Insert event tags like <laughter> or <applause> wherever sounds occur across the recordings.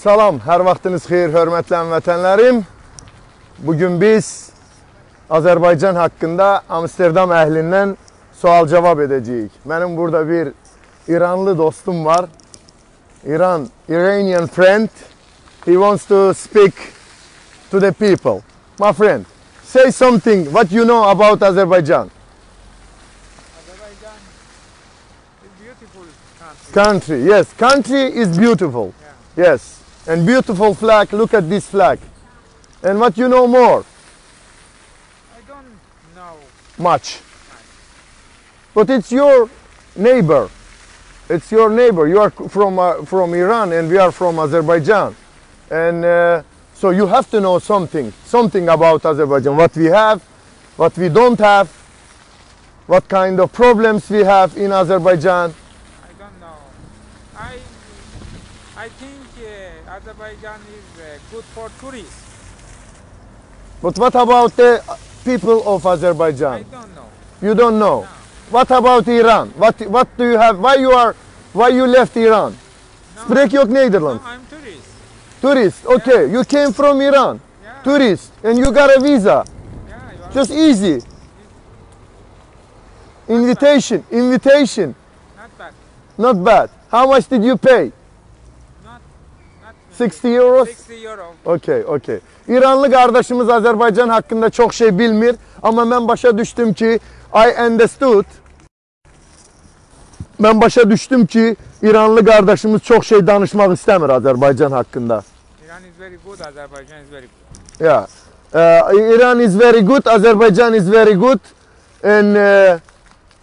Salam, hər vaxtınız xeyir, hörmətli həmvətənlərim. Bugün biz Azərbaycan haqqında Amsterdam əhlindən sual-cavab edəcəyik. Mənim burada bir İranlı dostum var. İran, Iranian friend. He wants to speak to the people. My friend, say something what you know about Azerbaijan. Azerbaijan is beautiful country. Country, yes, country is beautiful. Yes, and beautiful flag. Look at this flag. And what you know more? I don't know. Much. But it's your neighbor. It's your neighbor. You are from uh, from Iran, and we are from Azerbaijan, and uh, so you have to know something, something about Azerbaijan. What we have, what we don't have, what kind of problems we have in Azerbaijan. I don't know. I I think Azerbaijan is uh, good for tourists. But what about the people of Azerbaijan? I don't know. You don't know. No. What about Iran? What what do you have? Why you are? Why you left Iran? No, Spreek je ook no, Nederlands? I'm tourist. Tourist. Okay, you came from Iran. Yeah. Tourist, and you got a visa. Yeah, you Just easy. Invitation, invitation. not bad. Not bad. How much did you pay? Not not 60 euros? 60 euro. Okay, okay. İranlı kardeşimiz Azerbaycan hakkında çok şey bilmir ama ben başa düştüm ki I understood. Ben başa düştüm ki İranlı kardeşimiz çok şey danışmak istemir Azerbaycan hakkında. Iran is very good. Azerbaijan is very good. Yeah. Uh, Iran is very good, Azerbaijan is very good, and uh,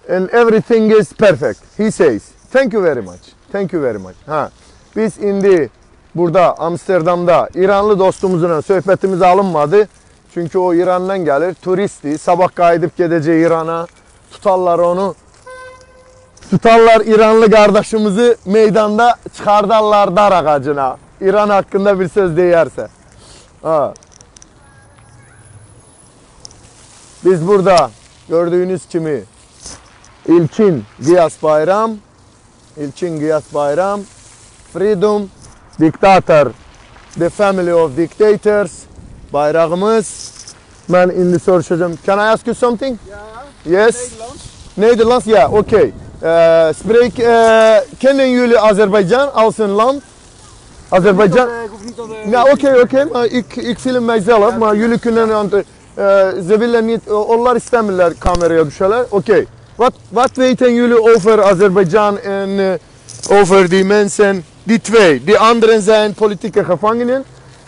and everything is perfect. He says. Thank you very much. Thank you very much. Ha. Biz indi burada Amsterdam'da İranlı dostumuzla söhbətimiz alınmadı. Çünki o İrandan gəlir, turistdir. Sabah qayıdıb gedəcək İrana. Tutarlar onu. Tutarlar İranlı qardaşımızı meydanda çıxardarlar dar ağacına. İran haqqında bir söz deyərsə. Ha. Biz burada gördüğünüz kimi İlkin Giyas Bayram, İlkin Giyas Bayram, Freedom, Dictator, The Family of Dictators, bayrağımız. Ben indi soruşacağım. Can I ask you something? Ja, Yes. Nederlands. Nederlands? Ja, oké. Eh, spreek, eh, kennen jullie Azerbeidzjan als een land? Azerbeidzjan? Ja, oké, oké, maar ik, ik film mijzelf, maar jullie kunnen de, eh, ze willen niet, onlar istemirler kameraya düşerler. Oké, wat, wat weten jullie over Azerbeidzjan en eh, over die mensen, die twee? Die anderen zijn politieke gevangenen.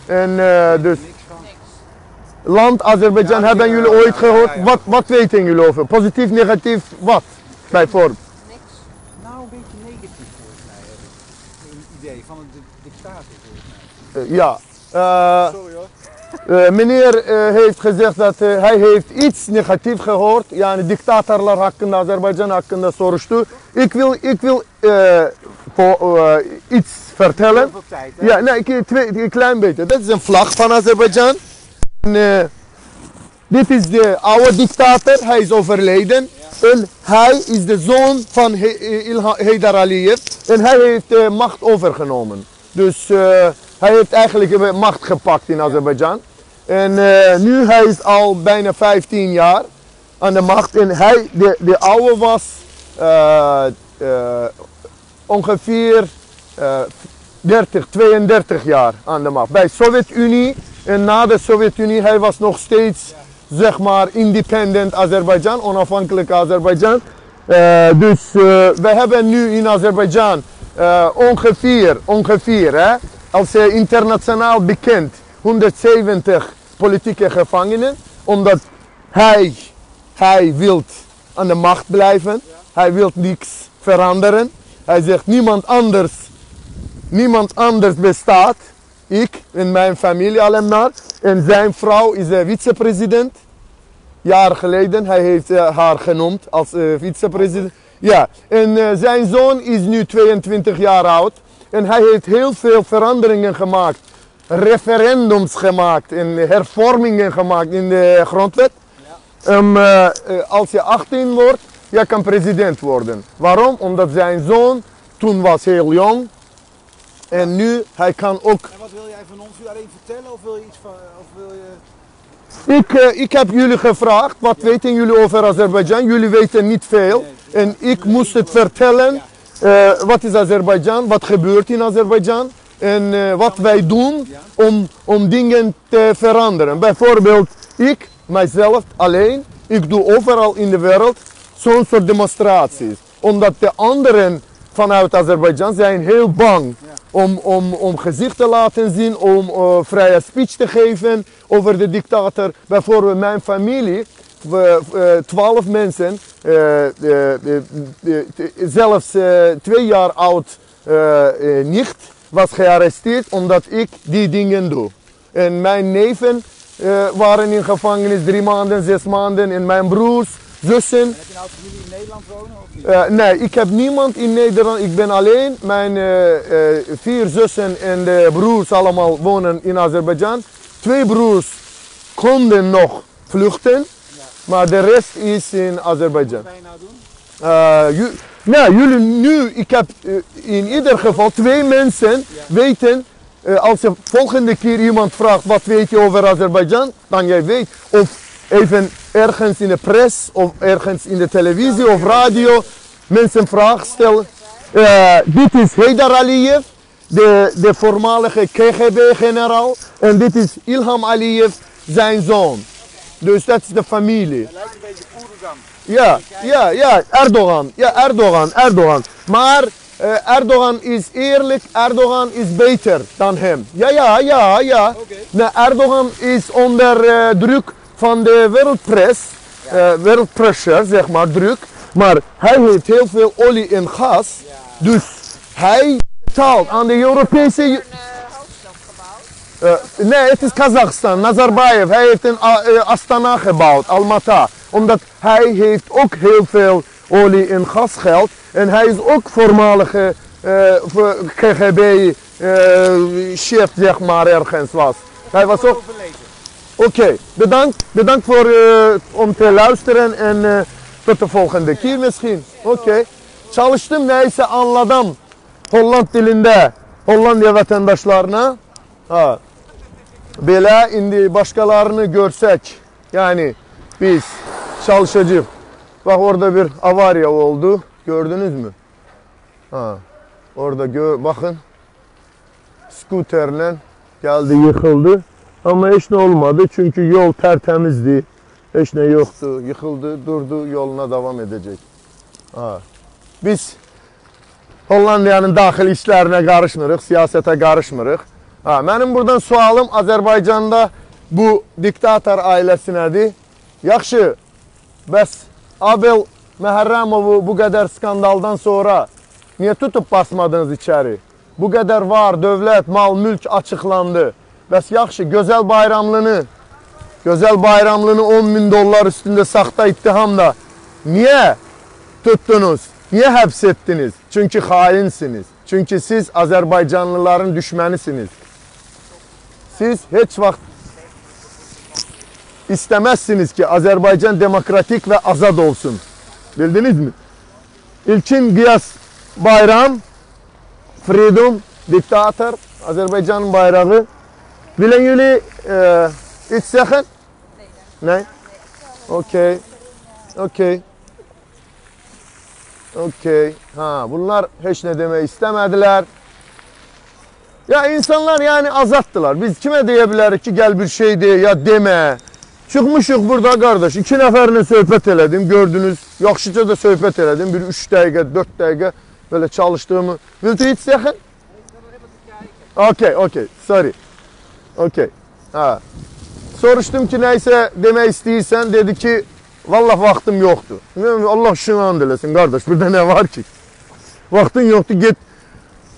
En eh, dus Niks van. land Azerbeidzjan Ja, hebben jullie ooit gehoord? ja, ja. Wat, wat weten jullie over? Positief, negatief, wat? Bijvoorbeeld. Nou, een beetje negatief volgens mij. Een idee van een di- dictator volgens mij. Eh, ja. Eh, Eh, meneer eh, heeft gezegd dat eh, hij heeft iets negatief gehoord. Yani diktatorlar hakkında, Azerbaycan hakkında soruştu. Ik wil, ik wil iets vertellen. Tijd? Ja, nee, ik, twee, een klein beetje. Dat is een vlag van Azerbeidzjan. En, dit is de oude dictator, hij is overleden. En hij is de zoon van He- Ilha- Heydar Aliyev. En hij heeft de macht overgenomen. Dus hij heeft eigenlijk macht gepakt in Azerbeidzjan. En eh, nu hij is al bijna 15 jaar aan de macht. En hij, de, de oude was eh, eh, ongeveer eh, 30, 32 jaar aan de macht. Bij Sovjet-Unie en na de Sovjet-Unie, hij was nog steeds zeg maar independent Azerbeidzjan, onafhankelijk Azerbeidzjan. Dus we hebben nu in Azerbeidzjan ongeveer, ongeveer hè, als internationaal bekend 170 politieke gevangenen, omdat hij, hij wil aan de macht blijven. Hij wil niks veranderen. Hij zegt niemand anders Niemand anders bestaat. Ik en mijn familie alleen maar. En zijn vrouw is de vicepresident. Jaar geleden, hij heeft eh, haar genoemd als eh, vicepresident. Ja, en eh, zijn zoon is nu 22 jaar oud. En hij heeft heel veel veranderingen gemaakt. Referendums gemaakt en hervormingen gemaakt in de grondwet. Ehm, eh, eh, als je 18 wordt, je kan president worden. Waarom? Omdat zijn zoon toen was heel jong. En nu, hij kan ook En wat wil jij van ons nu alleen vertellen of wil je iets van, of wil je... Ik, eh, ik heb jullie gevraagd, wat weten jullie over Azerbeidzjan? Jullie weten niet veel. En ik moest het vertellen. eh, wat is Azerbeidzjan? Wat gebeurt in Azerbeidzjan? En eh, wat wij doen om, om dingen te veranderen. Bijvoorbeeld, ik, mijzelf alleen, ik doe overal in de wereld zo'n soort demonstraties. Omdat de anderen vanuit Azerbeidzjan zijn heel bang om, om, om gezicht te laten zien, om eh, vrije speech te geven over de dictator. Bijvoorbeeld mijn familie, eh, twaalf mensen, zelfs twee jaar oud nicht, was gearresteerd omdat ik die dingen doe. En mijn neven eh, waren in gevangenis drie maanden, zes maanden. En mijn broers, zussen, Heb je nou familie in Nederland wonen of niet? eh, nee, ik heb niemand in Nederland. Ik ben alleen. Mijn eh, vier zussen en de broers allemaal wonen in Azerbeidzjan. Twee broers konden nog vluchten, maar de rest is in Azerbeidzjan. Wat ga je nou doen? Nou, jullie nu, ik heb eh, in ieder geval twee mensen weten. eh, als je volgende keer iemand vraagt wat weet je over Azerbeidzjan, dan jij weet. Of even ergens in de pers of ergens in de televisie of radio mensen vragen stellen. Eh, dit is Heydar Aliyev, de, de voormalige KGB-generaal. En dit is Ilham Aliyev, zijn zoon. Dus dat is de familie. Het lijkt een beetje Oerugan. Ja, ja, ja, Erdogan. Ja, Erdogan, Erdogan. Maar eh, Erdogan is eerlijk, Erdogan is beter dan hem. Ja, ja, ja, ja. Nou, Erdogan is onder eh, druk van de wereldpres, eh, wereldpressure, zeg maar, druk. Maar hij heeft heel veel olie en gas. Dus hij betaalt aan de Europese... een uh, hoofdstad gebouwd. Eh, nee, het is Kazachstan, Nazarbayev. Hij heeft een uh, Astana gebouwd, Almaty. Omdat hij heeft ook heel veel olie- en gasgeld. En hij is ook voormalige eh, voor KGB-chef, zeg maar, ergens was. Hij was ook... Oké, bedankt, bedankt voor, eh, om te luisteren en eh, tot de volgende keer misschien. Oké. Çalıştım neyse anladım. Holland dilinde Hollandiya vatandaşlarına. Ha. Belə indi başqalarını görsək, yəni biz çalışacağıq. Bax orada bir avariya oldu. Gördünüz mü? Ha. Orada gö baxın. Skuterlə gəldi, yıxıldı. Amma heç nə olmadı çünki yol tərtəmizdir. Heç nə yoxdur. Yıxıldı, durdu, yoluna davam edəcək. Ha. Biz Hollandiyanın daxili işlərinə qarışmırıq, siyasətə qarışmırıq. Ha, mənim buradan sualım Azərbaycanda bu diktator ailəsinədir. Yaxşı, bəs Abel Məhərrəmovu bu qədər skandaldan sonra niyə tutub basmadınız içəri? Bu qədər var, dövlət, mal, mülk açıqlandı. Bəs yaxşı, gözəl bayramlını, gözəl bayramlını 10 min dollar üstündə saxta ittihamla niyə tuttunuz? Niyə həbs etdiniz? Çünki xainsiniz. Çünki siz Azərbaycanlıların düşmənisiniz. Siz heç vaxt istəməzsiniz ki, Azərbaycan demokratik və azad olsun. Bildinizmi? İlkin Qiyas Bayram, Freedom, diktator, Azərbaycanın bayrağı. Bilen Yuli, e, iç sakın? Ne? Okey. Okey. Okey. Ha, bunlar hiç ne demek istemediler. Ya insanlar yani azattılar. Biz kime diyebiliriz ki gel bir şey de ya deme. Çıkmışıq burada qardaş. İki nəfərlə söhbət elədim. Gördünüz. Yaxşıca da söhbət elədim. Bir 3 dəqiqə, 4 dəqiqə belə çalışdığımı. U iets zeggen? Okey, okey. Sorry. Okey. Ha. Soruşdum ki nəysə demək istəyirsən. Dedi ki Vallah vaxtım yoxdur. Allah şunu and eləsin qardaş. Burada nə var ki? Vaxtın yoxdur. Get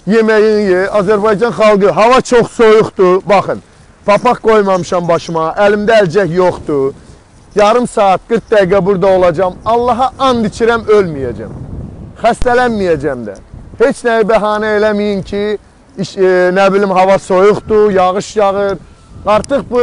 yeməyini ye. Azərbaycan xalqı hava çox soyuqdur. Baxın. Papaq qoymamışam başıma. Əlimdə əlcək yoxdur. Yarım saat, 40 dəqiqə burada olacağam. Allaha and içirəm ölməyəcəm. Xəstələnməyəcəm də. Heç nəyi bəhanə eləməyin ki, iş, e, nə bilim hava soyuqdur, yağış yağır. Artıq bu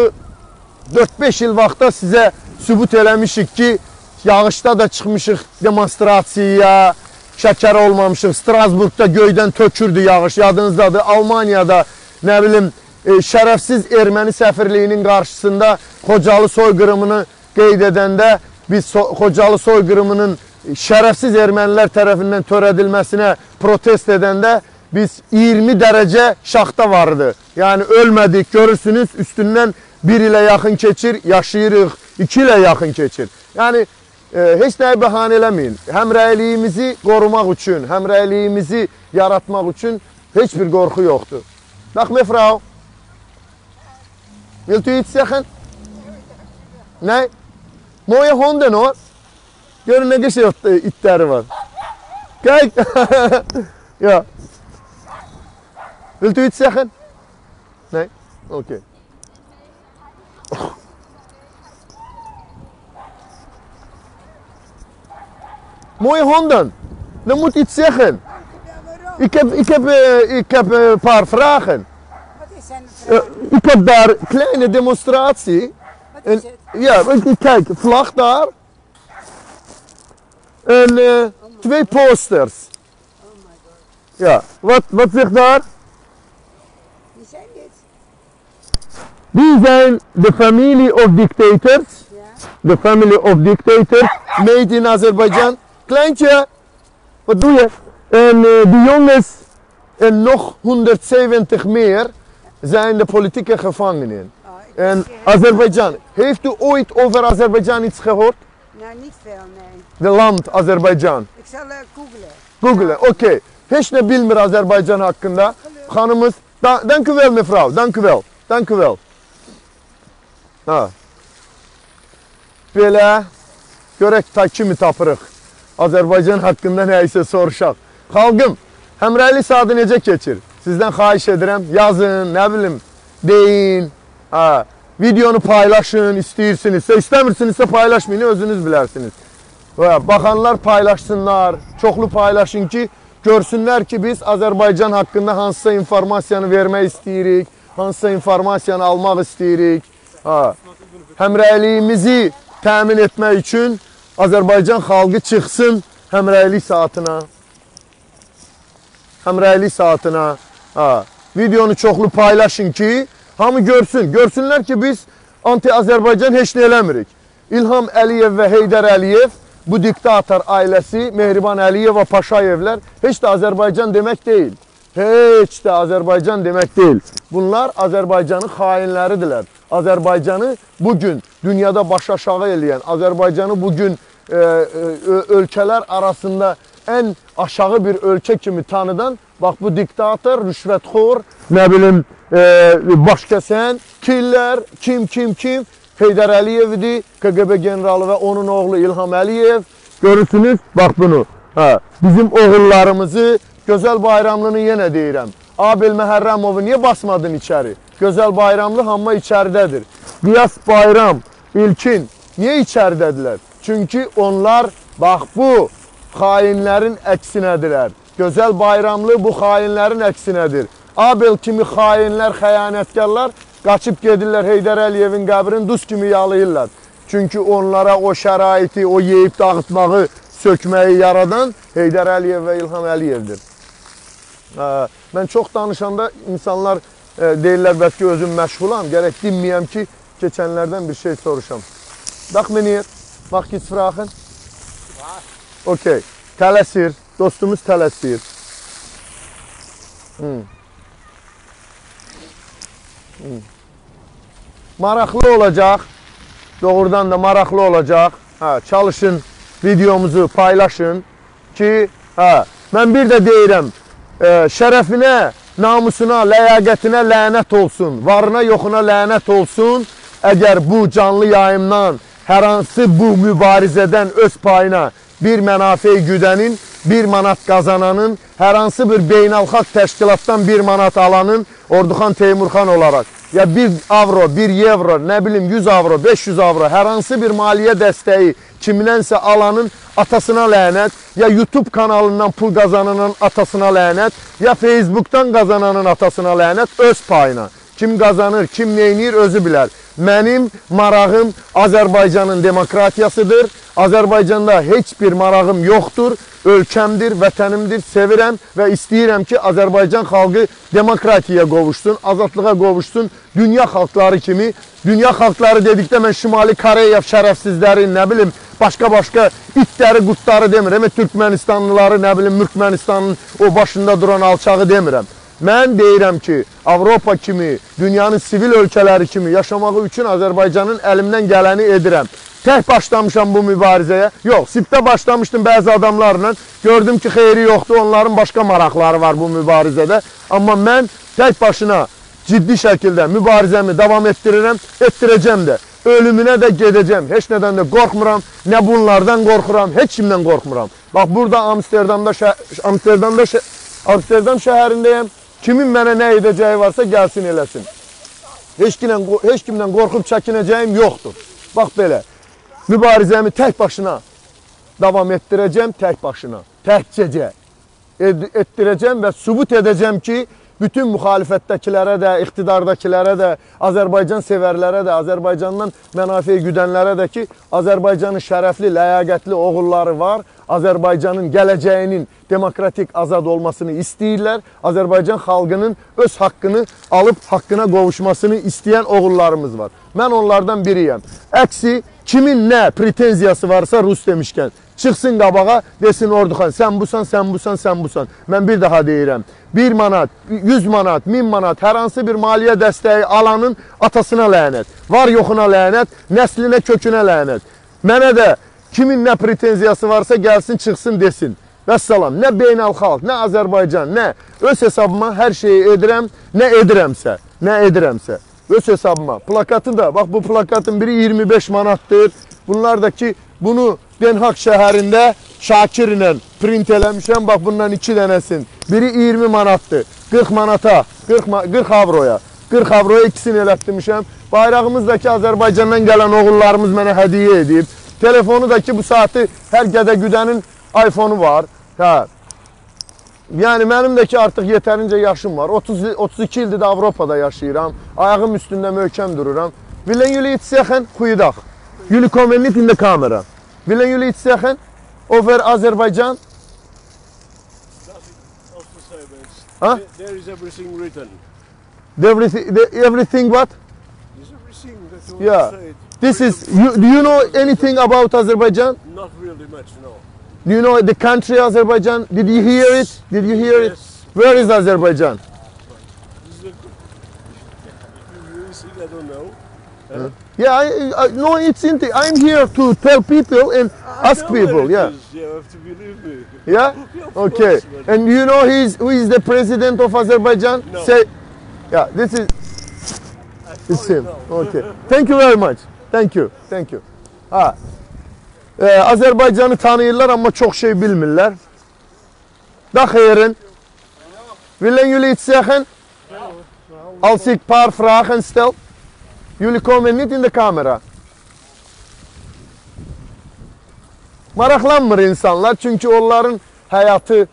4-5 il vaxtda sizə sübut eləmişik ki, yağışda da çıxmışıq demonstrasiyaya, şəkər olmamışıq. Strasburgda göydən tökürdü yağış, yadınızdadır. Almaniyada nə bilim şərəfsiz erməni səfirliyinin qarşısında Xocalı soyqırımını qeyd edəndə biz so Xocalı soyqırımının şərəfsiz ermənilər tərəfindən törədilməsinə protest edəndə biz 20 dərəcə şaxta vardı. Yəni ölmədik, görürsünüz, üstündən 1 ilə yaxın keçir, yaşayırıq, 2 ilə yaxın keçir. Yəni e, heç nəyi bəhanə eləməyin. Həmrəyliyimizi qorumaq üçün, həmrəyliyimizi yaratmaq üçün heç bir qorxu yoxdur. Dag mevrouw. Wilt u iets zeggen? Nee? Mooie honden hoor. Görün ne güzel e, itleri var. Kijk. <laughs> ja. Wilt u iets zeggen? Nee? Oké. <laughs> Mooie honden. Dan moet iets zeggen. Ik heb, ik heb, eh, ik heb eh, een paar vragen. Eh, ik heb daar een kleine demonstratie. Wat En, is het? ja, kijk, vlag daar. En eh, twee posters. Oh my god. Ja, wat, wat zegt daar? Wie zijn dit? Die zijn de familie of dictators. Ja. De family of dictators. Made in Azerbeidzjan. Kleintje, wat doe je? En eh, die jongens en nog 170 meer zijn de politieke gevangenen. İk En je- Azerbeidzjan, heeft u ooit over Azerbeidzjan iets gehoord? Nou, niet veel, nee. De land Azerbeidzjan. Ik zal uh, googlen. Google'e, okey. Hiç ne bilmir Azerbaycan hakkında. Hanımız, da, dank u wel mevrouw, dank u wel, dank u wel. Ha. Belə, görək ta kimi tapırıq. Azərbaycan haqqında nə isə soruşaq. Xalqım, həmrəylik saatı necə keçir? Sizdən xahiş edirəm, yazın, nə bilim, deyin. Ha. Videonu paylaşın, istəyirsinizsə, istəmirsinizsə paylaşmayın, özünüz bilərsiniz. Və baxanlar paylaşsınlar, çoxlu paylaşın ki, görsünlər ki, biz Azərbaycan haqqında hansısa informasiyanı vermək istəyirik, hansısa informasiyanı almaq istəyirik. Ha. Həmrəyliyimizi təmin etmək üçün Azərbaycan xalqı çıxsın həmrəylik saatına. Həmrəylik saatına. Ha. Videonu çoxlu paylaşın ki, hamı görsün. Görsünlər ki, biz anti-Azərbaycan heç nə eləmirik. İlham Əliyev və Heydər Əliyev, bu diktator ailəsi, Mehriban Əliyev və Paşayevlər heç də Azərbaycan demək deyil. Heç də Azərbaycan demək deyil. Bunlar Azərbaycanın xainləridirlər. Azərbaycanı bugün dünyada baş aşağı eləyən, Azərbaycanı bugün e, e, ölkələr arasında ən aşağı bir ölkə kimi tanıdan bax bu diktator, rüşvətxor, nə bilim, e, baş kəsən, killer, kim kim kim Heydər Əliyev idi, KGB generalı və onun oğlu İlham Əliyev. Görürsünüz, bax bunu. Hə, bizim oğullarımızı Gözəl Bayramlını yenə deyirəm. Abel Məhərrəmovu niyə basmadın içəri? Gözəl Bayramlı hamma içəridədir. Qiyas Bayram, İlkin niyə içəridədirlər? Çünki onlar bax bu xainlərin əksinədirlər. Gözəl Bayramlı bu xainlərin əksinədir. Abel kimi xainlər, xəyanətkarlar qaçıb gedirlər Heydər Əliyevin qəbrini duz kimi yalayırlar. Çünki onlara o şəraiti, o yeyib dağıtmağı, sökməyi yaradan Heydər Əliyev və İlham Əliyevdir. Mən çox danışanda insanlar deyirlər bəlkə özüm məşğulam, gərək dinməyəm ki, keçənlərdən bir şey soruşam. Meneer, mag ik iets vragen? Okey. Tələsir, dostumuz tələsir. Hmm. Hmm. Maraqlı olacaq. Doğrudan da maraqlı olacaq. Hə, çalışın, videomuzu paylaşın ki, hə, mən bir də deyirəm, e, şərəfinə, namusuna, ləyaqətinə lənət olsun, varına, yoxuna lənət olsun. Əgər bu canlı yayımdan hər hansı bu mübarizədən öz payına bir mənafey güdənin, bir manat qazananın, hər hansı bir beynəlxalq təşkilatdan bir manat alanın Orduxan Teymurxan olaraq ya 1 avro, 1 evro, nə bilim 100 avro, 500 avro hər hansı bir maliyyə dəstəyi kimdənsə alanın atasına lənət, ya YouTube kanalından pul qazananın atasına lənət, ya Facebookdan qazananın atasına lənət öz payına. Kim qazanır, kim neynir özü bilər. Mənim marağım Azərbaycanın demokratiyasıdır. Azərbaycanda heç bir marağım yoxdur. Ölkəmdir, vətənimdir, sevirəm və istəyirəm ki, Azərbaycan xalqı demokratiyaya qovuşsun, azadlığa qovuşsun. Dünya xalqları kimi, dünya xalqları dedikdə mən Şimali Koreya şərəfsizləri, nə bilim, başqa-başqa itləri, qutları demirəm. Türkmenistanlıları, nə bilim, Mürkmenistanın o başında duran alçağı demirəm. Mən deyirəm ki, Avropa kimi, dünyanın sivil ölkələri kimi yaşamağı üçün Azərbaycanın əlimdən gələni edirəm. Tək başlamışam bu mübarizəyə. Yox, sipdə başlamışdım bəzi adamlarla. Gördüm ki, xeyri yoxdur, onların başqa maraqları var bu mübarizədə. Amma mən tək başına ciddi şəkildə mübarizəmi davam etdirirəm, etdirəcəm də. Ölümünə də gedəcəm. Heç nədən də qorxmuram. Nə bunlardan qorxuram, heç kimdən qorxmuram. Bax burada Amsterdamda şə Amsterdamda şə Amsterdam şəhərindəyəm. Kimin mənə nə edəcəyi varsa gəlsin eləsin. Heç kimdən heç kimdən qorxub çəkinəcəyim yoxdur. Bax belə. Mübarizəmi tək başına davam etdirəcəm, tək başına, təkcəcə etdirəcəm və sübut edəcəm ki, bütün müxalifətdəkilərə də, iqtidardakilərə də, Azərbaycan sevərlərə də, Azərbaycandan mənafe güdənlərə də ki, Azərbaycanın şərəfli, ləyaqətli oğulları var. Azərbaycanın gələcəyinin demokratik azad olmasını istəyirlər. Azərbaycan xalqının öz haqqını alıb haqqına qovuşmasını istəyən oğullarımız var. Mən onlardan biriyəm. Əksi kimin nə pretenziyası varsa Rus demişkən çıxsın qabağa desin Orduxan sən busan, sən busan, sən busan. Mən bir daha deyirəm. 1 manat, 100 manat, 1000 manat hər hansı bir maliyyə dəstəyi alanın atasına lənət. Var yoxuna lənət, nəslinə, kökünə lənət. Mənə də kimin nə pretenziyası varsa gəlsin, çıxsın desin. Vəssalam, nə beynəlxalq, nə Azərbaycan, nə öz hesabıma hər şeyi edirəm, nə edirəmsə, nə edirəmsə. Öz hesabıma. Plakatı da, bax bu plakatın biri 25 manatdır. Bunlar da ki, bunu Den Haag şəhərində Şakir ilə print eləmişəm. Bax bundan 2 dənəsin. Biri 20 manatdır. 40 manata, 40 ma 40 avroya. 40 avroya ikisini elətdirmişəm. Bayrağımız da ki Azərbaycandan gələn oğullarımız mənə hədiyyə edib. Telefonu da ki bu saatı hər gədə güdənin iPhone-u var. Hə. Yəni mənim də ki artıq yetərincə yaşım var. 30 32 ildir də Avropada yaşayıram. Ayağım üstündə möhkəm dururam. Villen jullie iets zeggen? Goeiedag. Jullie komen niet in de camera. Willen jullie iets zeggen over Azerbeidzjan? Huh? There is everything written. Everything, everything what? Everything Yeah. This is, you, do you know anything about Azerbaijan? Not really much, no. Do you know the country Azerbaijan? Did you hear it? Did you hear it? Where is Azerbaijan? This is a, you, you see, I don't know. Uh, Yeah, I, I, no, it's inte. I'm here to tell people and ask I where people. Yeah, is. You have to believe me. yeah. <laughs> Okay. course, And you know he's who is the president of Azerbaijan? No. Say, yeah, this is it's him. Okay. Thank you very much. Thank you. Thank you. Ha. Ee, Azerbaycan'ı tanıyırlar ama çok şey bilmirlər. Da xeyrin. Willen jullie iets zeggen? Als ik paar vragen stel. Komen niet in de camera. Maraqlanmır insanlar çünki onların həyatı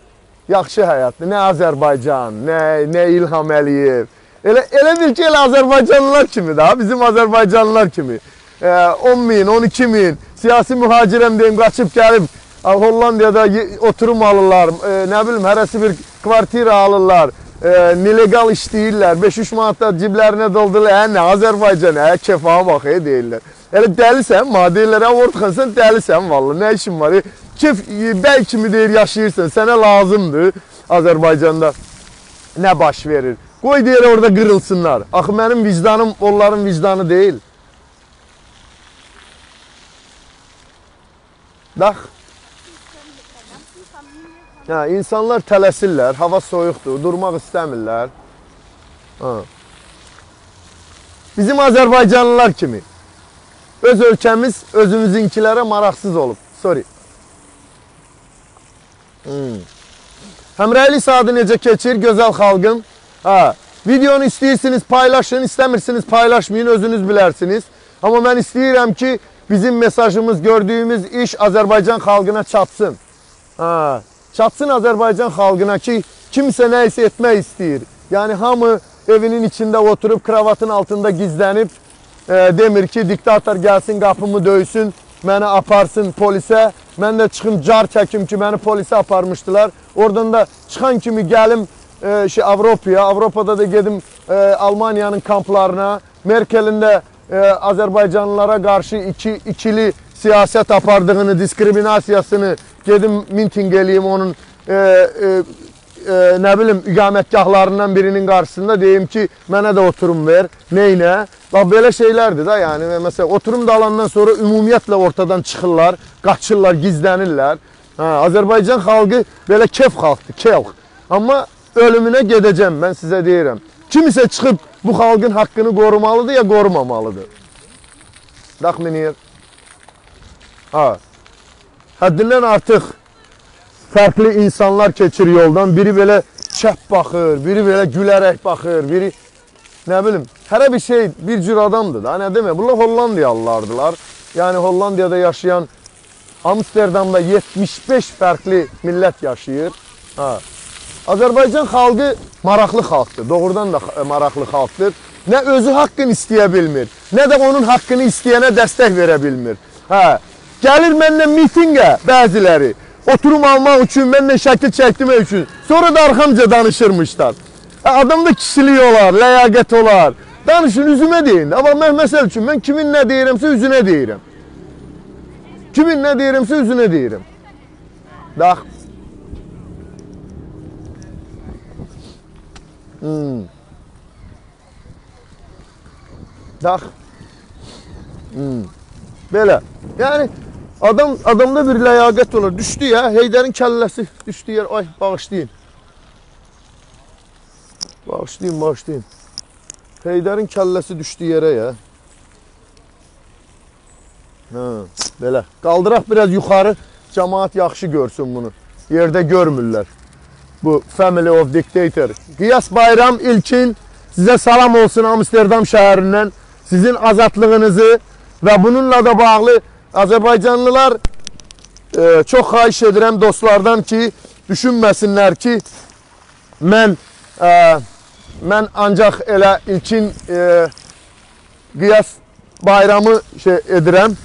yaxşı həyatdır. Nə Azərbaycan, nə nə İlham Əliyev. Elə elə bil ki, elə Azərbaycanlılar kimi də, bizim Azərbaycanlılar kimi. Ee, 10 min, 12 min siyasi mühacirəm deyim qaçıb gəlib Hollandiyada oturum alırlar, e, nə bilim hərəsi bir kvartira alırlar. E, nelegal işləyirlər, 5-3 manat da ciblərinə doldururlar. Hə, nə Azərbaycan, hə, kefağa bax, e, deyirlər. Elə dəlisən, ma deyirlər, hə, ortxansan dəlisən vallahi. Nə işin var? E, kef e, bəy kimi deyir yaşayırsan, sənə lazımdır Azərbaycanda nə baş verir. Qoy deyir orada qırılsınlar. Axı mənim vicdanım onların vicdanı deyil. Bax. Hə, insanlar tələsirlər, hava soyuqdur, durmaq istəmirlər. Ha. Bizim Azərbaycanlılar kimi. Öz ölkəmiz özümüzünkilərə maraqsız olub. Sorry. Hmm. Həmrəylik saatı necə keçir gözəl xalqım? Ha, videonu istəyirsiniz paylaşın, istəmirsiniz paylaşmayın, özünüz bilərsiniz. Amma mən istəyirəm ki, bizim mesajımız, gördüyümüz iş Azərbaycan xalqına çatsın. Ha, çatsın Azərbaycan xalqına ki, kimsə nə isə etmək istəyir. Yəni hamı evinin içində oturub kravatın altında gizlənib e, demir ki, diktator gəlsin qapımı döysün, məni aparsın polisə. Mən də çıxım car çəkim ki, məni polisə aparmışdılar. Oradan da çıxan kimi gəlim e, şey Avropaya, Avropada da gedim e, Almaniyanın kamplarına. Merkelin də e, Azərbaycanlılara qarşı iki ikili siyasət apardığını, diskriminasiyasını gedim mintinq eləyim onun e, e, e, nə bilim iqamətgahlarından birinin qarşısında deyim ki, mənə də oturum ver. Neynə? Bax belə şeylərdir da, yəni məsələn oturum da alandan sonra ümumiyyətlə ortadan çıxırlar, qaçırlar, gizlənirlər. Hə, Azərbaycan xalqı belə kef xalqdır, kelx. Amma ölümünə gedəcəm, mən sizə deyirəm. Kimisə çıxıb bu xalqın haqqını qorumalıdır ya qorumamalıdır. Daxminir. Ha. Həddindən artıq fərqli insanlar keçir yoldan. Biri belə çəp baxır, biri belə gülərək baxır, biri nə bilim, hərə bir şey bir cür adamdır da. Nə demək? Bunlar Hollandiyalılardılar. Yəni Hollandiyada yaşayan Amsterdamda 75 fərqli millət yaşayır. Ha. Azərbaycan xalqı maraqlı xalqdır. Doğrudan da maraqlı xalqdır. Nə özü haqqını istəyə bilmir, nə də onun haqqını istəyənə dəstək verə bilmir. Hə. Gəlir məndən mitinqə bəziləri. Oturum almaq üçün, mənlə şəkil çəkdirmək üçün. Sonra da arxamca danışırmışlar. Hə, adamda kişilik olar, ləyaqət olar. Danışın, üzümə deyin. Amma mən məsəl üçün, mən kimin nə deyirəmsə üzünə deyirəm. Kimin nə deyirəmsə üzünə deyirəm. Bax. Hmm. Bax. Hmm. Belə. Yəni adam adamda bir ləyaqət olur. Düşdü ya, Heydərin kəlləsi düşdü yer. Ay, bağışlayın. Bağışlayın, bağışlayın. Heydərin kəlləsi düşdü yerə ya. Hə, belə. Qaldıraq biraz yuxarı, cəmaət yaxşı görsün bunu. Yerdə görmürlər. Bu Family of Dictator. Qiyas Bayram İlkin sizə salam olsun Amsterdam şəhərindən. Sizin azadlığınızı və bununla da bağlı Azərbaycanlılar e, çox xahiş edirəm dostlardan ki, düşünməsinlər ki, mən e, mən ancaq elə ilkin e, qiyas bayramı şey edirəm,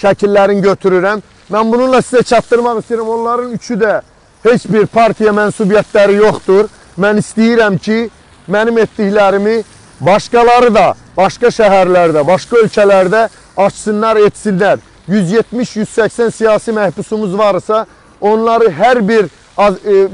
şəkillərini götürürəm. Mən bununla sizə çatdırmaq istəyirəm. Onların üçü də heç bir partiya mənsubiyyətləri yoxdur. Mən istəyirəm ki, mənim etdiklərimi başqaları da, başqa şəhərlərdə, başqa ölkələrdə açsınlar, etsinlər. 170-180 siyasi məhbusumuz varsa, onları hər bir az, e,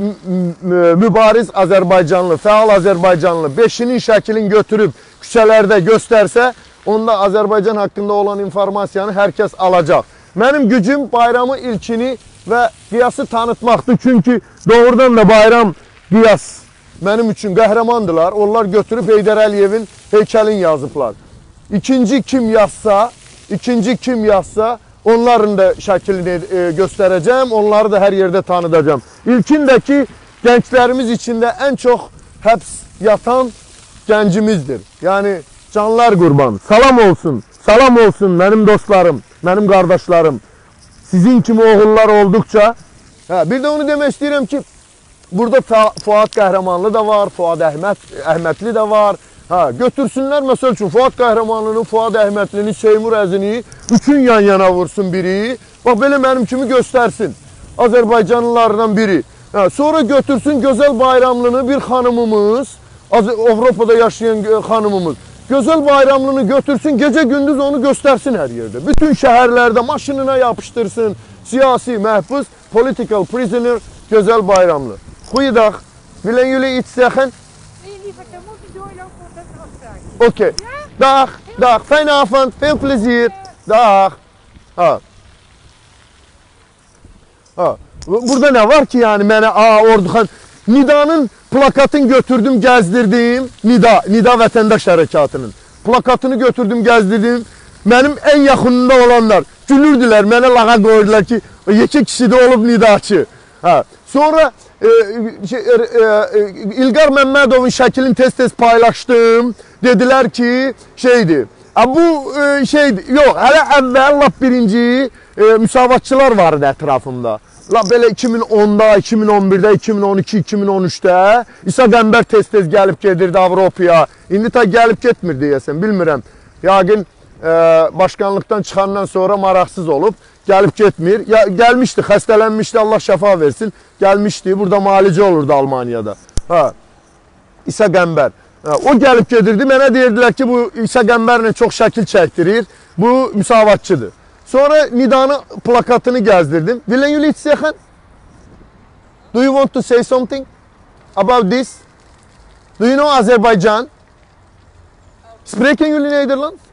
m- mübariz Azərbaycanlı, fəal Azərbaycanlı 5-nin şəklini götürüb küçələrdə göstərsə, onda Azərbaycan haqqında olan informasiyanı hər kəs alacaq. Mənim gücüm bayramı ilkini və qiyası tanıtmaqdır. Çünki doğrudan da bayram qiyas mənim üçün qəhrəmandılar. Onlar götürüb Heydər Əliyevin heykəlini yazıblar. İkinci kim yazsa, ikinci kim yazsa onların da şəklini e, göstərəcəm, onları da hər yerdə tanıdacağam. İlkindəki gənclərimiz içində ən çox həbs yatan gəncimizdir. Yəni canlar qurban. Salam olsun. Salam olsun mənim dostlarım, mənim qardaşlarım. Sizin kimi oğullar olduqca Hə, bir də onu demək istəyirəm ki, burada Fuad Qəhrəmanlı da var, Fuad Əhməd Əhmədli də var. Hə, götürsünlər məsəl üçün Fuad Qəhrəmanlını, Fuad Əhmədlini, Seymur Əzini üçün yan-yana vursun biri. Bax belə mənim kimi göstərsin. Azərbaycanlılardan biri. Hə, sonra götürsün Gözəl Bayramlını bir xanımımız, Avropada yaşayan e, xanımımız. Gözəl Bayramlını götürsün, gecə gündüz onu göstərsin hər yerdə. Bütün şəhərlərdə maşınına yapışdırsın. Siyasi məhbus, political prisoner Gözəl Bayramlı. Goeiedag. Willen jullie iets Oké. Dag, dag. Fijne avond. Veel plezier. Dag. Ha. Ha. Bu- Burada ne var ki yani mənə aa Orduxan Nida'nın plakatını götürdüm, gəzdirdim. Nida, Nida vətəndaş hərəkatının. Plakatını götürdüm, gəzdirdim. Mənim ən yaxınında olanlar gülürdülər, mənə lağa qoydular ki, yekə kişi də olub Nidaçı. Hə. Sonra İlqar Məmmədovun şəklini tez-tez paylaşdım. Dedilər ki, şeydir. Bu e, şeydir. Yox, hələ əvvəl lap birinci e, müsavatçılar var idi ətrafımda. La belə 2010-da, 2011-də, 2012, 2013-də İsa Qəmbər tez-tez gəlib gedirdi Avropaya. İndi ta gəlib getmir deyəsən, bilmirəm. Yəqin e, başkanlıqdan çıxandan sonra maraqsız olub, gəlib getmir. Ya gəlmişdi, xəstələnmişdi, Allah şəfa versin. Gəlmişdi, burada müalicə olurdu Almaniyada. Ha. İsa Qəmbər. O gəlib gedirdi. Mənə deyirdilər ki, bu İsa Qəmbərlə çox şəkil çəkdirir. Bu müsavatçıdır. Sonra Nidanı plakatını gəzdirdim. Jullie iets zeggen? Do you want to say something about this? Do you know Azerbaijan? Spreken jullie Nederlands?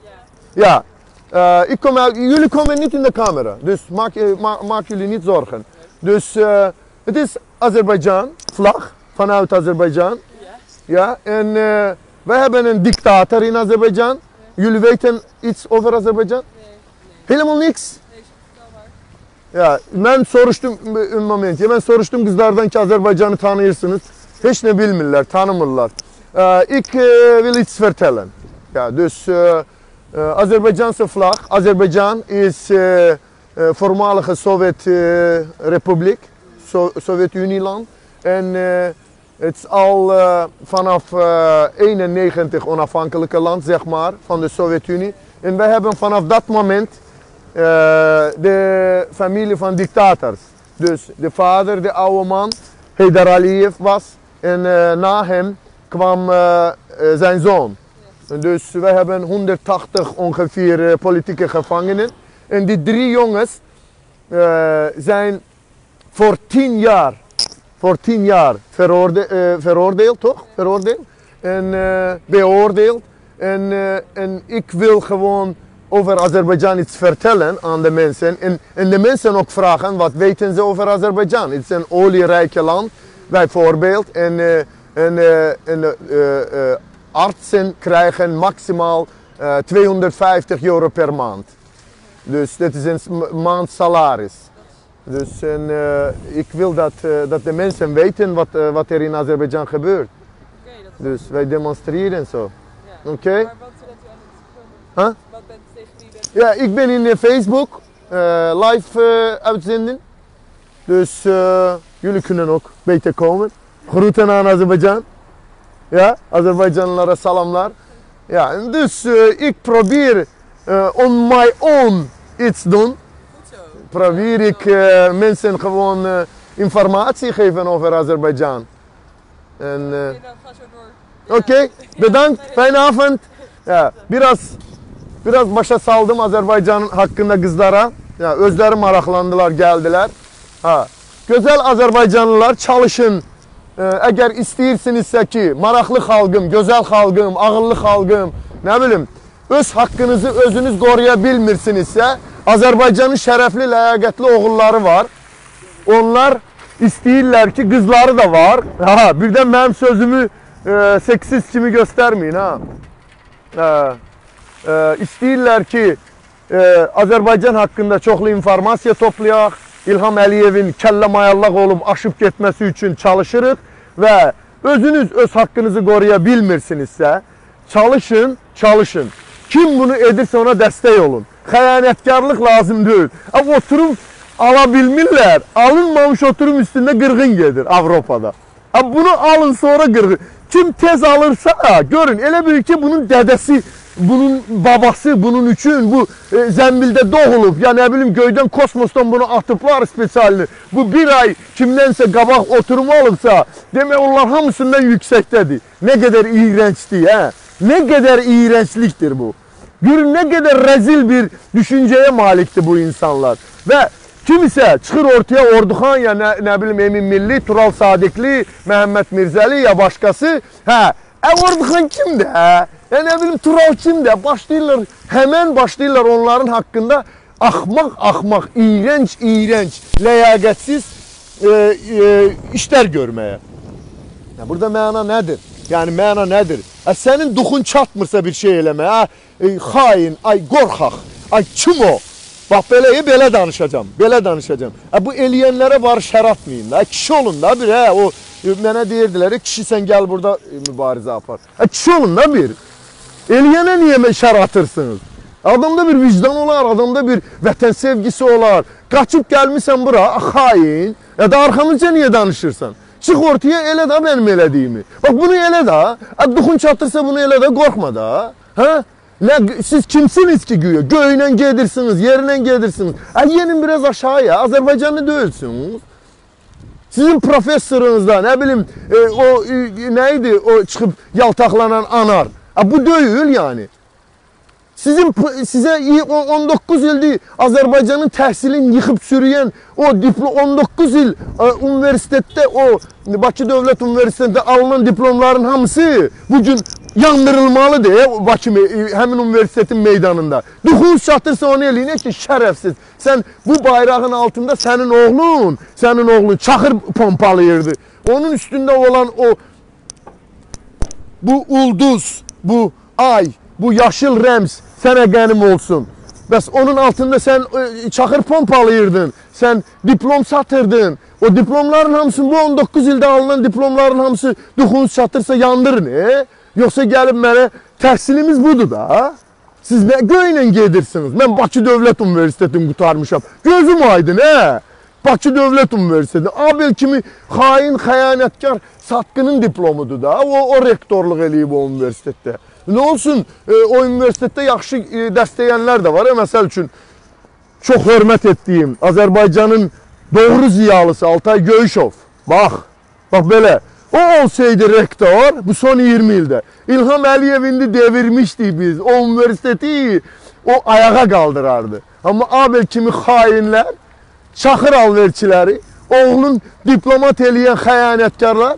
Ja. Eh, ik kom uit, jullie komen niet in de camera, dus maak, je- ma- maak jullie niet zorgen. Dus eh, het is Azerbeidzjan, vlag vanuit Azerbeidzjan. Ja, en eh, wij hebben een dictator in Azerbeidzjan. Jullie weten iets over Azerbeidzjan? Helemaal niks. Ya ben soruştum bir moment. Ya ben soruştum kızlardan ki Azerbaycan'ı tanıyırsınız. Hiç ne bilmirler, tanımırlar. Ee, ik eh, wil iets vertellen. Ja, dus eh, Azerbaycanse vlag. Azerbeidzjan is eh, eh, voormalige Sovjet-republiek, so Sovjet-Unieland. En het is al vanaf eh 91 onafhankelijke land, zeg maar, van de Sovjet-Unie. En wij hebben vanaf dat moment de familie van dictators. Dus de vader, de oude man, Heydar Aliyev was. En na hem kwam zijn zoon. Dus wij hebben 180 ongeveer eh, politieke gevangenen. En die drie jongens eh, zijn voor 10 jaar, voor 10 jaar veroorde, eh, veroordeeld, toch? Veroordeeld. En beoordeeld. En, en ik wil gewoon over Azerbeidzjan iets vertellen aan de mensen. En, en de mensen ook vragen, wat weten ze over Azerbeidzjan? Het is een olierijke land, bijvoorbeeld. En, en, en artsen krijgen maximaal eh, 250 euro per maand. Dus dit is een maand salaris. Dus en, eh, ik wil dat, eh, dat de mensen weten wat, eh, wat er in Azerbeidzjan gebeurt. Dat Dus wij demonstreren zo. ja. Oké? Maar wat bent u aan het filmen? Huh? Wat bent tegen wie bent Ja, ik ben in eh, Facebook eh, live eh, uitzending. Dus eh, jullie kunnen ook beter komen. Groeten aan Azerbeidzjan. Ja, Azerbaycanlılara salamlar. En dus eh, ik probeer eh, on my own iets doen. Probeer ik eh, mensen gewoon eh, informatie geven over Azerbeidzjan. En, Oké, door. Okey, bedankt. Fijne avond. Ya, biraz biraz başa saldım Azerbaycan hakkında kızlara. Ya özleri maraklandılar, geldiler. Ha. Gözəl Azərbaycanlılar çalışın. Əgər istəyirsinizsə ki, maraqlı xalqım, gözəl xalqım, ağıllı xalqım, nə bilim, öz haqqınızı özünüz qoruya bilmirsinizsə, Azərbaycanın şərəfli, ləyaqətli oğulları var. Onlar istəyirlər ki, qızları da var. Ha, birdən mənim sözümü e, seksiz kimi göstərməyin ha. E, e, istəyirlər ki, e, Azərbaycan haqqında çoxlu informasiya toplayaq. İlham Əliyevin kəllə mayallaq olub aşıb getməsi üçün çalışırıq və özünüz öz haqqınızı qoruya bilmirsinizsə, çalışın, çalışın. Kim bunu edirsə ona dəstək olun. Xəyanətkarlıq lazım deyil. Amma oturum ala bilmirlər. Alınmamış oturum üstündə qırğın gedir Avropada. Amma bunu alın sonra qırğın. Kim tez alırsa görün elə bil ki bunun dədəsi bunun babası bunun üçün bu e, zəmbildə doğulub. Ya nə bilim göydən kosmosdan bunu atıblar spesialini. Bu bir ay kimdənsə qabaq oturumu alıbsa, demək onlar hamısından yüksəkdədir. Nə qədər iyrəncdir, hə? Nə qədər iyrənclikdir bu. Görün nə qədər rəzil bir düşüncəyə malikdir bu insanlar. Və Kimisə çıxır ortaya Orduxan ya nə, nə bilim Emin Milli, Tural Sadiqli, Məhəmməd Mirzəli ya başqası. Hə, ə Orduxan kimdir hə? Ya nə bilim Tural kimdir? Başlayırlar, həmən başlayırlar onların haqqında axmaq axmaq, iyrənc iyrənc, ləyaqətsiz e, e, işlər görməyə. Ya burada məna nədir? Yəni məna nədir? Ə, sənin duxun çatmırsa bir şey eləməyə, ə, e, xain, ay qorxaq, ay kim o? Bax beləyə belə danışacağam, belə danışacağam. Ə, bu eləyənlərə var şər atmayın da, kişi olun da bir hə, o e, mənə deyirdilər, "E, kişi sən gəl burada e, mübarizə apar. Ə, kişi olun da bir. Eləyənə niyə şər atırsınız? Adamda bir vicdan olar, adamda bir vətən sevgisi olar, Qaçıb gəlmisən bura, xain. Ya da arxamızca niyə danışırsan? Çıx ortaya elə də mənim elədiyimi. Bax bunu elə də. Adduxun çatırsa bunu elə də qorxma da. Hə? Ne, siz kimsiniz ki güya? Göylə gedirsiniz, yerlə gedirsiniz. Ə, yenin biraz aşağıya, Azərbaycanlı deyilsiniz. Sizin professorunuzda, ne bileyim, e, o e, neydi o çıkıp yaltaklanan anar. Ha, bu değil yani. Sizin o 19 ildir Azərbaycanın təhsilini yıxıb sürüyən o diplom 19 il e, universitetdə o Bakı Dövlət Universitetində alınan diplomların hamısı bu gün yandırılmalıdır e, Bakı e, həmin universitetin meydanında. Duxunuz çatırsa onu eləyin ki, şərəfsiz. Sən bu bayrağın altında sənin oğlun, sənin oğlun çaxır pompalayırdı. Onun üstündə olan o bu ulduz, bu ay, bu yaşıl rəms sənə qənim olsun. Bəs onun altında sən e, çaxır pompalayırdın, sən diplom satırdın. O diplomların hamısı bu 19 ildə alınan diplomların hamısı duxunuz çatırsa yandır ne? Yoxsa gəlib mənə təhsilimiz budur da. Siz nə göylə gedirsiniz? Mən Bakı Dövlət Universitetini qutarmışam. Gözüm aydın hə? Bakı Dövlət Universiteti. Abel kimi xain, xəyanətkar satqının diplomudur da. O, o rektorluq eləyib o universitetdə. Nə olsun, e, o universitetdə yaxşı e, dəstəyənlər də var. E, məsəl üçün çox hörmət etdiyim Azərbaycanın doğru ziyalısı Altay Göyüşov. Bax, bax belə. O olsaydı rektor bu son 20 ildə İlham Əliyev indi devirmişdik biz. O universiteti o ayağa qaldırardı. Amma Abel kimi xainlər, çaxır alverçiləri, oğlun diplomat eləyən xəyanətkarlar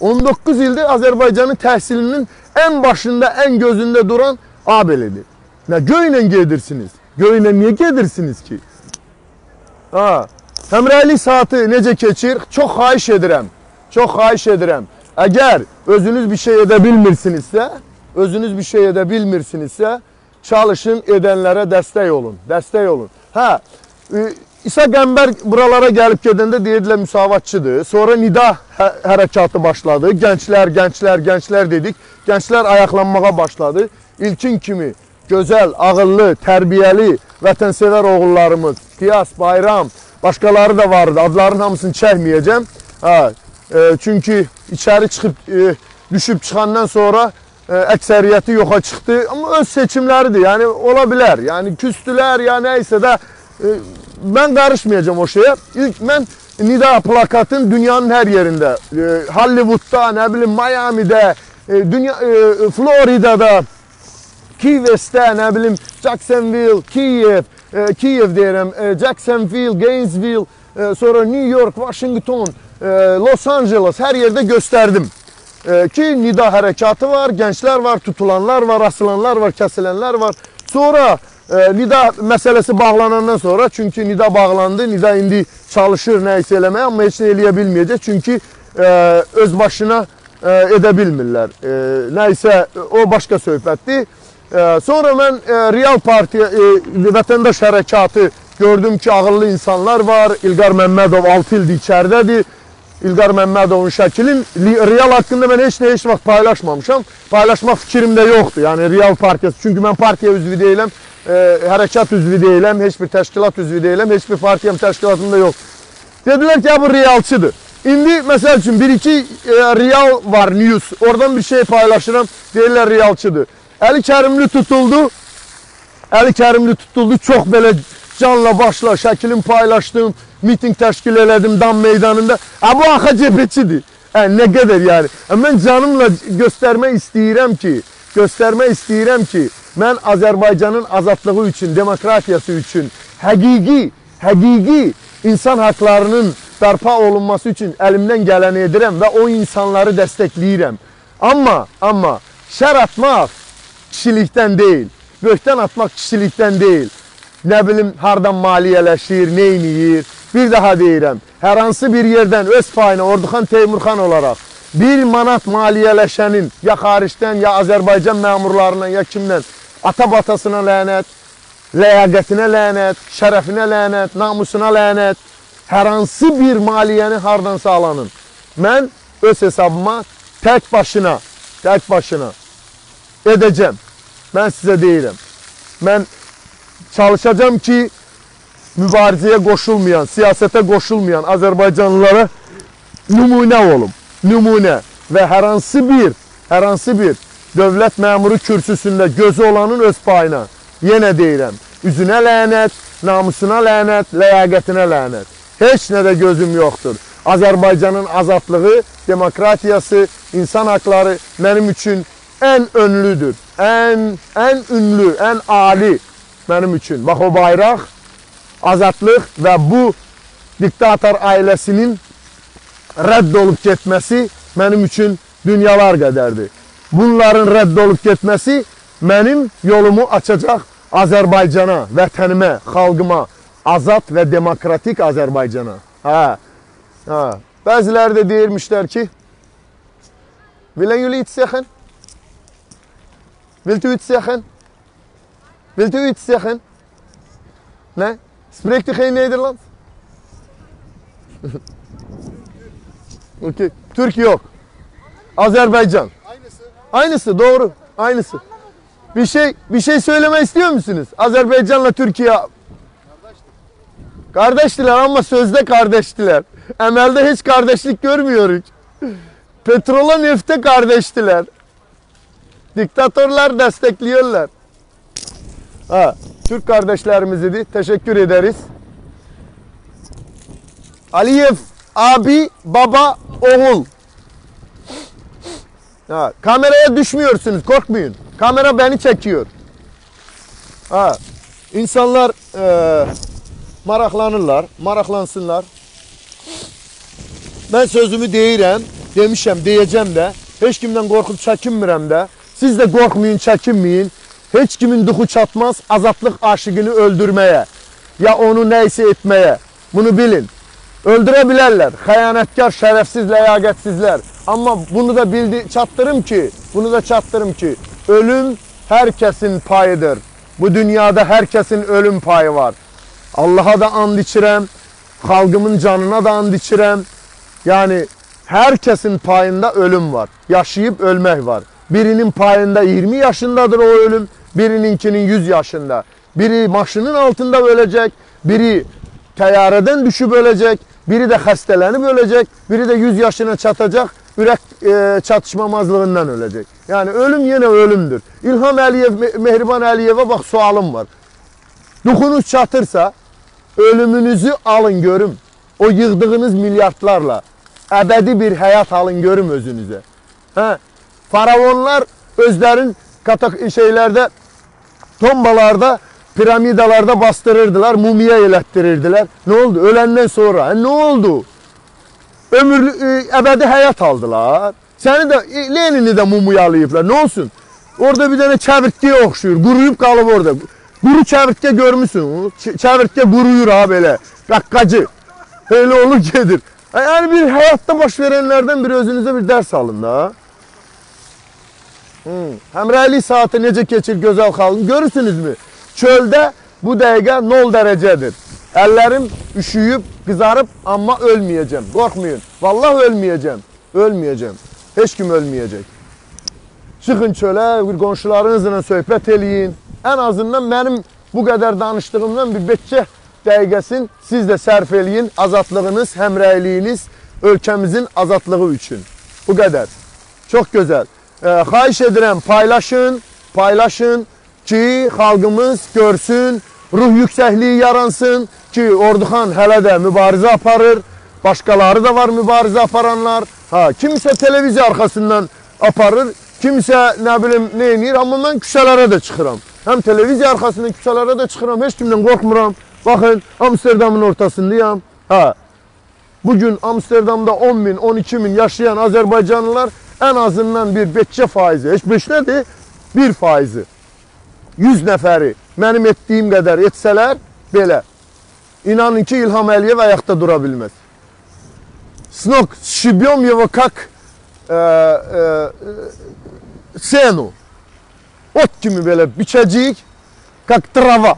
19 ildir Azərbaycanın təhsilinin ən başında, ən gözündə duran Abelidir. Nə göylə gedirsiniz? Göylə niyə gedirsiniz ki? Ha, həmrəylik saatı necə keçir? Çox xahiş edirəm. Çox xahiş edirəm. Əgər özünüz bir şey edə bilmirsinizsə, özünüz bir şey edə bilmirsinizsə, çalışın edənlərə dəstək olun. Dəstək olun. Hə, İsa Qəmbər buralara gəlib gedəndə deyirdilər müsavatçıdır. Sonra nida hə hərəkatı başladı. Gənclər, gənclər, gənclər dedik. Gənclər ayaqlanmağa başladı. İlkin kimi gözəl, ağıllı, tərbiyəli, vətənsevər oğullarımız, Qiyas, Bayram, başqaları da vardı. Adların hamısını çəkməyəcəm. Hə, e, çünki içəri çıxıb e, düşüb çıxandan sonra e, əksəriyyəti yoxa çıxdı. Amma öz seçimləridir. Yəni ola bilər. Yəni küstülər ya nə isə də e, mən qarışmayacağam o şeyə. İlk mən Nida plakatın dünyanın hər yerində, e, Hollywoodda, nə bilim Miami'də, e, dünya e, Florida'da, Key West'də, nə bilim Jacksonville, Kiev, e, Kiev deyirəm, e, Jacksonville, Gainesville, e, sonra New York, Washington, e, Los Angeles hər yerdə göstərdim. E, ki nida hərəkatı var, gənclər var, tutulanlar var, asılanlar var, kəsilənlər var. Sonra nida məsələsi bağlanandan sonra, çünki nida bağlandı, nida indi çalışır nə isə eləməyə, amma heç nə eləyə bilməyəcək. Çünki e, öz başına e, edə bilmirlər. E, nə isə o başqa söhbətdir. Sonra mən Real Partiya vətəndaş hərəkatı gördüm ki, ağıllı insanlar var. İlqar Məmmədov 6 ildir içəridədir. İlqar Məmmədovun şəklin Li- Real haqqında mən heç nə heç vaxt paylaşmamışam. Paylaşmaq fikrimdə yoxdur. Yəni Real partiyası. Çünki mən partiya üzvü deyiləm, hərəkat üzvü deyiləm, heç bir təşkilat üzvü deyiləm, heç bir partiyam təşkilatında yox. Dedilər ki, bu realçıdır. İndi məsəl üçün 1-2 e, real var news. Oradan bir şey paylaşıram. Deyirlər realçıdır. Əli Kərimli tutuldu. Əli Kərimli tutuldu. Çox belə canla başla şəklin paylaşdım. Miting təşkil elədim Dam meydanında. Ha bu axa cəbhəçidir. Hə, nə qədər yəni. Hə, Mən canımla göstərmək istəyirəm ki, göstərmək istəyirəm ki, mən Azərbaycanın azadlığı üçün, demokratiyası üçün, həqiqi, həqiqi insan haqlarının bərpa olunması üçün əlimdən gələni edirəm və o insanları dəstəkləyirəm. Amma, amma şər atmaq kişilikdən deyil, böhtən atmaq kişilikdən deyil. Nə bilim, hardan maliyyələşir, neyniyir. Bir daha deyirəm, hər hansı bir yerdən öz payına Orduxan Teymurxan olaraq bir manat maliyyələşənin ya xaricdən, ya Azərbaycan məmurlarından, ya kimdən ata-batasına lənət, ləyaqətinə lənət, şərəfinə lənət, namusuna lənət, hər hansı bir maliyyəni hardansa alanın. Mən öz hesabıma tək başına, tək başına edəcəm. Mən sizə deyirəm. Mən çalışacağam ki, mübarizəyə qoşulmayan, siyasətə qoşulmayan Azərbaycanlılara nümunə olum. Nümunə və hər hansı bir, hər hansı bir dövlət məmuru kürsüsündə gözü olanın öz payına. Yenə deyirəm, üzünə lənət, namusuna lənət, ləyaqətinə lənət. Heç nədə gözüm yoxdur. Azərbaycanın azadlığı, demokratiyası, insan haqları mənim üçün ən önlüdür. Ən ən ünlü, ən ali mənim üçün. Bax o bayraq, azadlıq və bu diktator ailəsinin rədd olub getməsi mənim üçün dünyalar qədərdir. bunların reddolup gitmesi benim yolumu açacak Azerbaycan'a, vətənimə, xalqıma, azad və demokratik Azərbaycana. Hə. Hə. Bəziləri də deyirmişlər ki, Vilə yuli içsəxən? Viltu içsəxən? Viltu içsəxən? Nə? Sprek dixey Nederland? <laughs> okay. Türk yok. Azerbaycan. Aynısı. Doğru. Aynısı. Bir şey bir şey söyleme istiyor musunuz? Azerbaycan'la Türkiye kardeştiler ama sözde kardeştiler. Emelde hiç kardeşlik görmüyoruz. Petrola nefte kardeştiler. Diktatörler destekliyorlar. Ha, Türk kardeşlerimizi teşekkür ederiz. Aliyev abi, baba, oğul. Ha, kameraya düşmüyorsunuz, korkmayın. Kamera beni çekiyor. Ha, insanlar e, maraqlanırlar, maraqlansınlar. Ben sözümü deyirəm, demişəm, deyəcəm də. Heç kimdən qorxub çəkinmirəm də. Siz də qorxmayın, çəkinməyin. Heç kimin duxu çatmaz azadlıq aşıqını öldürməyə ya onu nəysə etməyə. Bunu bilin. Öldürə bilərlər. Xəyanətkar, şərəfsiz, ləyaqətsizlər. Amma bunu da bildi, çatdırım ki, bunu da çatdırım ki, ölüm hər kəsin payıdır. Bu dünyada hər kəsin ölüm payı var. Allaha da and içirəm, xalqımın canına da and içirəm. Yəni hər kəsin payında ölüm var. Yaşayıb ölmək var. Birinin payında 20 yaşındadır o ölüm, birininkinin 100 yaşında. Biri maşının altında öləcək, biri təyyarədən düşüb öləcək, biri də xəstələnib öləcək, biri də 100 yaşına çatacaq, ürək e, çatışmamazlığından öləcək. Yəni ölüm yenə ölümdür. İlham Əliyev, Me- Mehriban Əliyevə bax sualım var. Duxunuz çatırsa ölümünüzü alın görüm. O yığdığınız milyardlarla əbədi bir həyat alın görüm özünüzə. Hə? Faraonlar özlərin katak şeylərdə tombalarda, piramidalarda bastırırdılar, mumiya elətdirirdilər. Nə oldu? Öləndən sonra. Hə, nə oldu? Ömürlü e, əbədi həyat aldılar. Səni də e, Lenini də mumuyalayıblar. Nə olsun? Orada bir dənə çəvirtkiyə oxşuyur. Quruyub qalıb orada. Quru çəvirtkə görmüsün? Ç- Çəvirtkə quruyur ha belə. Qaqqacı. Elə olur gedir. Yəni bir həyatda baş verənlərdən bir özünüzə bir dərs alın da. Hmm. Həmrəylik saatı necə keçir gözəl xalqım görürsünüzmü? Çöldə bu dəqiqə 0 dərəcədir. Əllərim üşüyüb, qızarıb, amma ölməyəcəm. Qorxmayın. Vallah ölməyəcəm. Ölməyəcəm. Heç kim ölməyəcək. Çıxın çölə, bir qonşularınızla söhbət eləyin. Ən azından mənim bu qədər danışdığımdan bir beçə dəqiqəsin siz də sərf eləyin. Azadlığınız, həmrəyliyiniz ölkəmizin azadlığı üçün. Bu qədər. Çox gözəl. E, xahiş edirəm paylaşın, paylaşın ki, xalqımız görsün, ruh yüksəkliyi yaransın ki, Orduxan hələ də mübarizə aparır. Başqaları da var mübarizə aparanlar. Ha, kimsə televiziya arxasından aparır, kimsə nə bilim nə edir, amma mən küçələrə də çıxıram. Həm televiziya arxasından küçələrə də çıxıram, heç kimdən qorxmuram. Baxın, Amsterdamın ortasındayam. Ha, Bugün Amsterdamda 10 bin, 12 bin yaşayan Azərbaycanlılar ən azından bir 5 faizi, heç 5 nədir? 1 faizi. 100 nəfəri Mənim etdiyim qədər etsələr, belə. İnanın ki, İlham Əliyev ayaqda dura bilməz. Snok, şibiyom yevo kak e, e, senu. Ot kimi belə biçəcəyik, kak trava.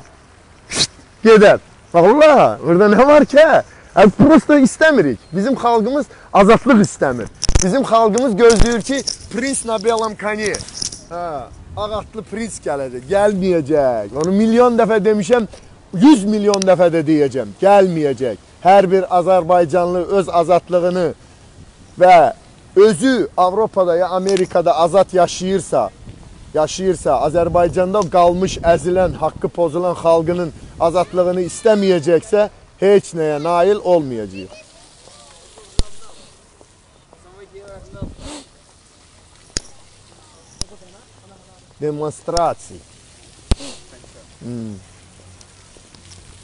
Şşt, gedər. Valla, burada nə var ki? Yani prosto istəmirik. Bizim xalqımız azadlıq istəmir. Bizim xalqımız gözləyir ki, Prins Nabelam Kani. Ha. Hə, ağ atlı prins gələcək. Gəlməyəcək. Onu milyon dəfə demişəm. 100 milyon dəfə də deyəcəm, gəlməyəcək. Hər bir Azərbaycanlı öz azadlığını və özü Avropada ya Amerikada azad yaşayırsa, yaşayırsa, Azərbaycanda qalmış əzilən, haqqı pozulan xalqının azadlığını istəməyəcəksə, heç nəyə nail olmayacaq. Demonstrasiya. Hmm.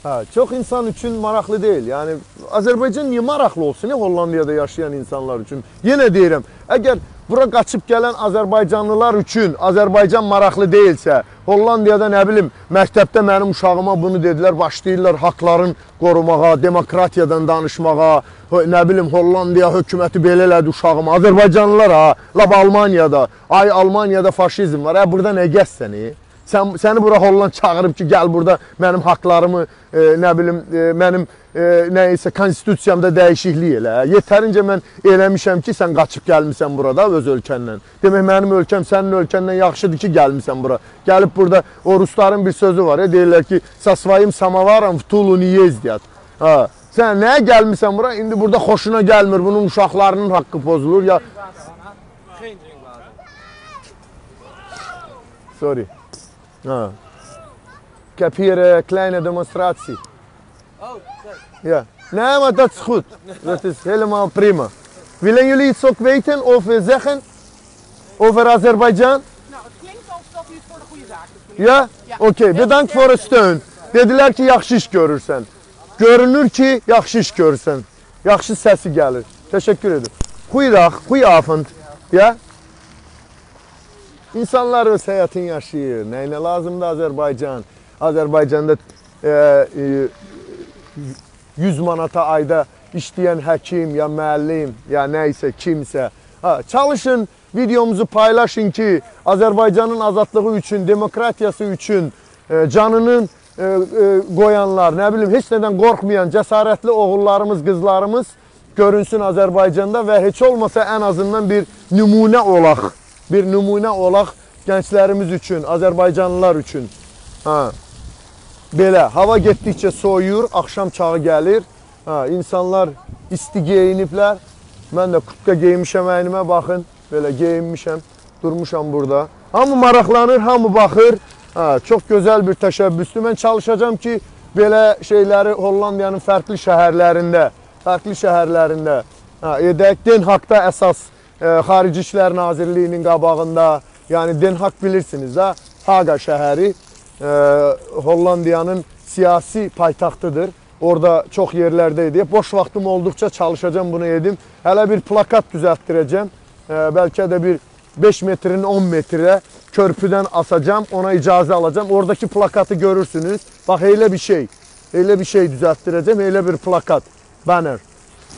Ha, çox insan üçün maraqlı deyil. Yəni Azərbaycan niyə maraqlı olsun? Niyə Hollandiyada yaşayan insanlar üçün? Yenə deyirəm, əgər bura qaçıb gələn Azərbaycanlılar üçün Azərbaycan maraqlı deyilsə, Hollandiyada nə bilim, məktəbdə mənim uşağıma bunu dedilər, başlayırlar haqların qorumağa, demokratiyadan danışmağa, hə, nə bilim Hollandiya hökuməti belə elədi uşağıma. Azərbaycanlılar ha, lab Almaniyada, ay Almaniyada faşizm var. Hə burada nə gəzsən? E? Sən səni bura Holland çağırıb ki, gəl burada mənim haqqlarımı, e, nə bilim, e, mənim e, nə isə konstitusiyamda dəyişiklik elə. Yetərincə mən eləmişəm ki, sən qaçıb gəlmisən burada öz ölkəndən. Demək mənim ölkəm sənin ölkəndən yaxşıdır ki, gəlmisən bura. Gəlib burada o rusların bir sözü var, ya, deyirlər ki, "Sasvayım samavaram v Tulu niyezdiyat." Ha. Sən nəyə gəlmisən bura? İndi burada xoşuna gəlmir. Bunun uşaqlarının haqqı pozulur ya. Sorry. Ha. Ik heb hier een kleine demonstratie. Oh, Ja. Nee, maar dat is goed. Dat is helemaal prima. Willen jullie iets ook weten of zeggen over Azerbeidzjan? Nou, het klinkt alsof u het voor de goede zaak doet. Ja? Okey, bedankt voor de steun. Dediler ki yaxşı iş görürsən. Görünür ki, yaxşı iş görürsən. Yaxşı səsi gəlir. Təşəkkür edirəm. Goeiedag, goeie avond. Ya? İnsanlar öz həyatını yaşayır. Nəyinə lazımdır Azərbaycan? Azərbaycanda e, e, 100 manata ayda işləyən həkim ya müəllim ya nə isə kimsə ha, çalışın videomuzu paylaşın ki Azərbaycanın azadlığı üçün, demokratiyası üçün e, canının e, e, qoyanlar, nə bilim heç nədən qorxmayan cəsarətli oğullarımız, qızlarımız görünsün Azərbaycanda və heç olmasa ən azından bir nümunə olaq. Bir nümunə olaq gənclərimiz üçün, Azərbaycanlılar üçün. Ha. Belə, hava getdikcə soyuyur, axşam çağı gəlir. Ha, insanlar isti geyiniblər. Mən də kurtka geyinmişəm əynimə, baxın. Belə geyinmişəm, durmuşam burada. Hamı maraqlanır, hamı baxır. Ha, çox gözəl bir təşəbbüsdür. Mən çalışacağam ki, belə şeyləri Hollandiyanın fərqli şəhərlərində, fərqli şəhərlərində ha, edək. Den Haaqda əsas Xarici İşlər Nazirliyinin qabağında, yəni Den Haaq bilirsiniz də, Haqa şəhəri e, Hollandiyanın siyasi paytaxtıdır. Orada çox yerlərdə idi. Boş vaxtım olduqca çalışacağam bunu edim. Hələ bir plakat düzəltdirəcəm. E, bəlkə də bir 5 metrin 10 metrə körpüdən asacağam, ona icazə alacağam. Oradakı plakatı görürsünüz. Bax elə bir şey. Elə bir şey düzəltdirəcəm, elə bir plakat, banner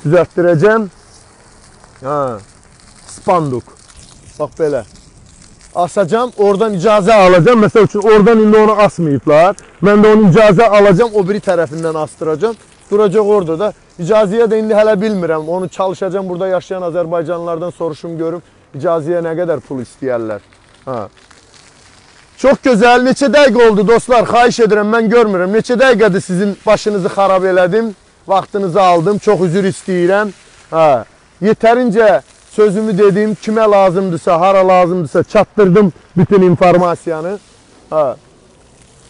düzəltdirəcəm. Ha. Spanduk. Bax belə. Asacağam, oradan icazə alacağam. Məsəl üçün oradan indi onu asmayıblar. Mən də onu icazə alacağam, o biri tərəfindən astıracağam. Duracaq orada da. İcazəyə də indi hələ bilmirəm. Onu çalışacağam burada yaşayan Azərbaycanlılardan soruşum görüm. İcazəyə nə qədər pul istəyərlər. Ha. Çox gözəl. Neçə dəqiqə oldu dostlar? Xahiş edirəm, mən görmürəm. Neçə dəqiqədir sizin başınızı xarab elədim. Vaxtınızı aldım. Çox üzr istəyirəm. Ha. Yetərincə sözümü dedim, kimə lazımdırsa, hara lazımdırsa çatdırdım bütün informasiyanı. Ha.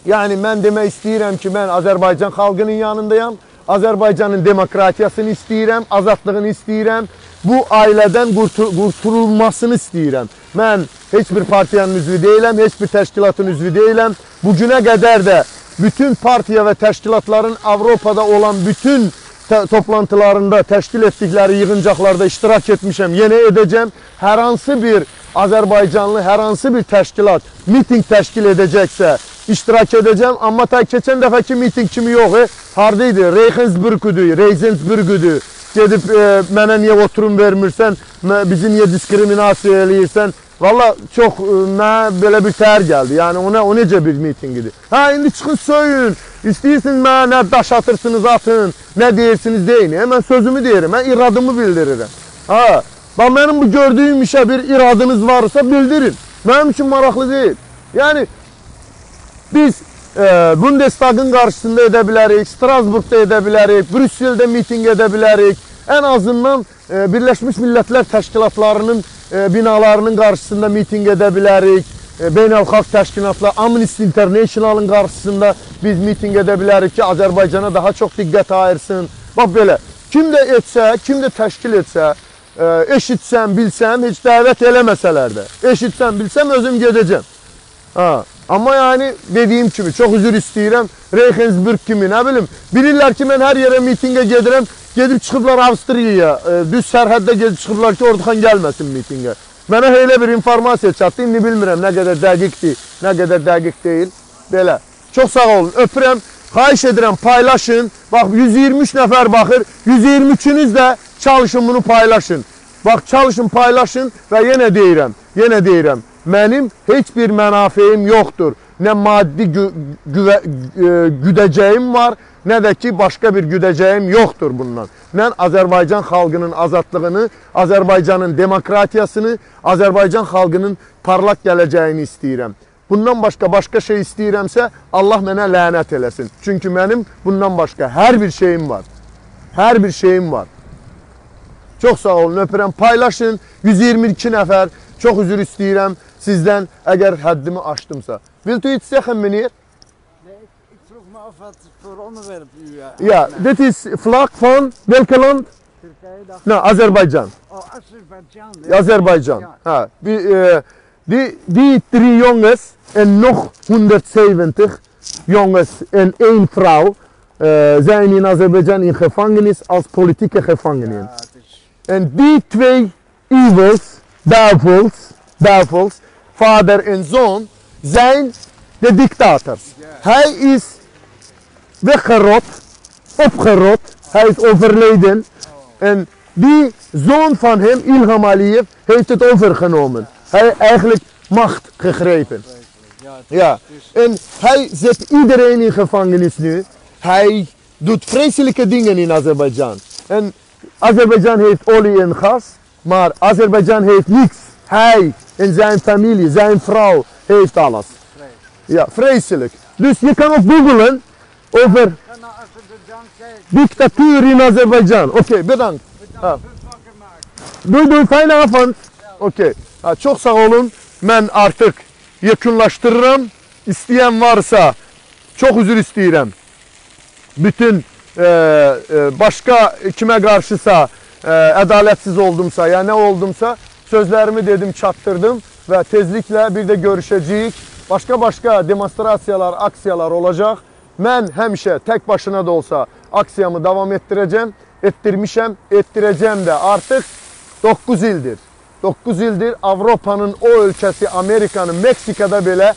Yəni mən demək istəyirəm ki, mən Azərbaycan xalqının yanındayam. Azərbaycanın demokratiyasını istəyirəm, azadlığını istəyirəm. Bu ailədən qurtul qurtulmasını istəyirəm. Mən heç bir partiyanın üzvü deyiləm, heç bir təşkilatın üzvü deyiləm. Bu günə qədər də bütün partiya və təşkilatların Avropada olan bütün tə- toplantılarında təşkil etdikləri yığıncaqlarda iştirak etmişəm, yenə edəcəm. Hər hansı bir Azərbaycanlı, hər hansı bir təşkilat miting təşkil edəcəksə iştirak edəcəm. Amma ta keçən dəfəki miting kimi yox, e, harda idi? Regensburg-udur, Regensburg-udur. Gedib e, mənə niyə oturum vermirsən, bizi niyə diskriminasiya eləyirsən? Valla çox e, mənə belə bir təhər gəldi. Yəni ona o necə bir mitinq idi? Hə, indi çıxın söyün. İstəyirsiniz mənə nə daş atırsınız atın, nə deyirsiniz deyin. E, mən sözümü deyirəm, mən iradımı bildirirəm. Ha, bax mənim bu gördüyüm işə bir iradınız varsa bildirin. Mənim üçün maraqlı deyil. Yəni biz e, Bundestagın qarşısında edə bilərik, Strasburgda edə bilərik, Brüsseldə mitinq edə bilərik. Ən azından e, Birləşmiş Millətlər təşkilatlarının e, binalarının qarşısında mitinq edə bilərik. E, Beynəlxalq təşkilatlar Amnesty International-ın qarşısında biz mitinq edə bilərik ki, Azərbaycana daha çox diqqət ayırsın. Bax belə. Kim də etsə, kim də təşkil etsə, e, eşitsəm, bilsəm, heç dəvət eləməsələr də. Eşitsəm, bilsəm özüm gedəcəm. Ha. Amma yani dediyim kimi çox üzr istəyirəm. Regensburg kimi, nə bilim, bilirlər ki, mən hər yerə mitinqə gedirəm. Gedib çıxıblar Avstriyaya, e, düz sərhəddə gedib çıxıblar ki, Orduxan gəlməsin mitinqə. Mənə elə bir informasiya çatdı. İndi bilmirəm nə qədər dəqiqdir, nə qədər dəqiq deyil. Belə. Çox sağ olun. Öpürəm. Xahiş edirəm paylaşın. Bax 123 nəfər baxır. 123-ünüz də çalışın bunu paylaşın. Bax çalışın paylaşın və yenə deyirəm, yenə deyirəm. Mənim heç bir mənafeyim yoxdur. Nə maddi gü güvə, e, güdəcəyim var, nə də ki başqa bir güdəcəyim yoxdur bundan. Mən Azərbaycan xalqının azadlığını, Azərbaycanın demokratiyasını, Azərbaycan xalqının parlaq gələcəyini istəyirəm. Bundan başqa başqa şey istəyirəmsə, Allah mənə lənət eləsin. Çünki mənim bundan başqa hər bir şeyim var. Hər bir şeyim var. Çox sağ olun, öpürəm. Paylaşın. 122 nəfər. Çox üzr istəyirəm sizdən əgər həddimi aşdımsa. Wilt u iets zeggen, af wat voor onderwerp u... Uh, Ja, dit is vlag van welke land? Turkije dacht... Nou, Azerbaycan. Oh, Azerbeidzjan. ja. Azerbaycan. Ja. Ha, die, eh, die, die drie jongens en nog 170 jongens en één vrouw eh, zijn in Azerbeidzjan in gevangenis als politieke gevangenen. Ja, het is... En die twee evils, duivels, duivels, vader en zoon, zijn de dictators. Hij is weggerot, opgerot, hij is overleden. En die zoon van hem, Ilham Aliyev, heeft het overgenomen. Hij heeft eigenlijk macht gegrepen. Ja, en hij zet iedereen in gevangenis nu. Hij doet vreselijke dingen in Azerbeidzjan. En Azerbeidzjan heeft olie en gas, maar Azerbeidzjan heeft niks. Hij en zijn familie, zijn vrouw, heeft alles. Ja, vreselijk. Dus je kan ook googlen over dictatuur in Azerbeidzjan. Oké, bedankt. Ha. Wakker maken. Doei doei, fijne avond. Okey. Ha, çok sağ olun. Mən artıq yekunlaşdırıram. İstəyən varsa çox üzr istəyirəm. Bütün e, e, başqa kimə qarşısa e, ədalətsiz oldumsa, ya nə oldumsa sözlərimi dedim, çatdırdım və tezliklə bir də görüşəcəyik. Başqa-başqa demonstrasiyalar, aksiyalar olacaq. Mən həmişə tək başına da olsa aksiyamı davam etdirəcəm. Etdirmişəm, etdirəcəm də. Artıq 9 ildir. 9 ildir Avropanın o ölkəsi, Amerikanın, Meksikada belə,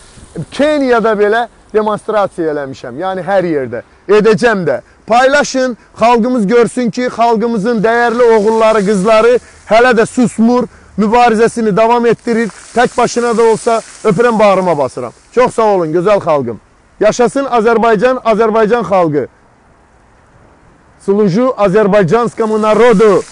Keniyada belə demonstrasiya eləmişəm. Yəni hər yerdə. Edəcəm də. Paylaşın, xalqımız görsün ki, xalqımızın dəyərli oğulları, qızları hələ də susmur, mübarizəsini davam etdirir. Tək başına da olsa öpürəm bağrıma basıram. Çox sağ olun, gözəl xalqım. Yaşasın Azərbaycan, Azərbaycan xalqı. Служу азербайджанскому народу.